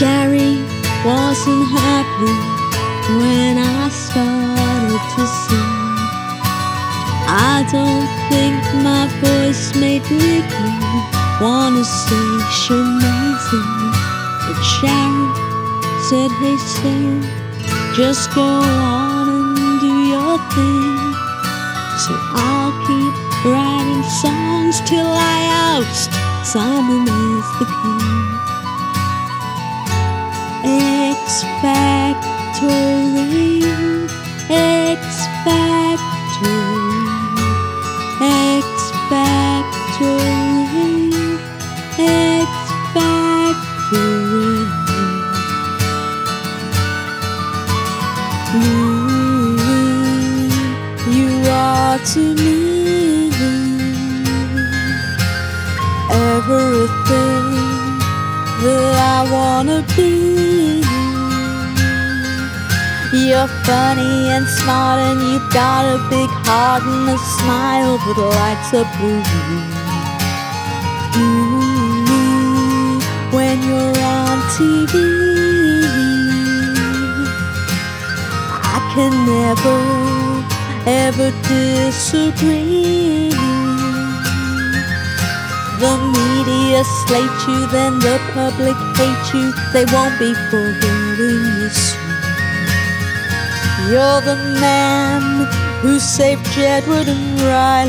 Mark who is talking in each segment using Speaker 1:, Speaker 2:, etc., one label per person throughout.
Speaker 1: Gary wasn't happy when I started to sing. I don't think my voice made Nicky wanna say amazing. But Sharon said, Hey Sarah, just go on and do your thing. So I'll keep writing songs till I oust Simon as the king. Factory, Factory, X Factory. Ooh, you are to me everything that I wanna be. You're funny and smart, and you've got a big heart and a smile that lights up the room. When you're on TV, I can never, ever disagree. The media slate you, then the public hate you. They won't be soon. You're the man who saved Jedward and Rylan.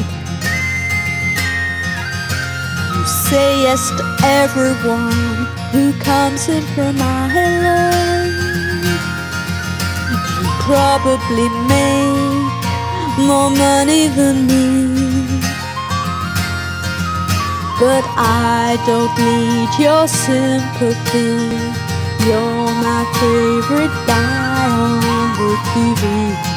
Speaker 1: You say yes to everyone who comes in from Ireland. You probably make more money than me. But I don't need your sympathy. You're my favorite even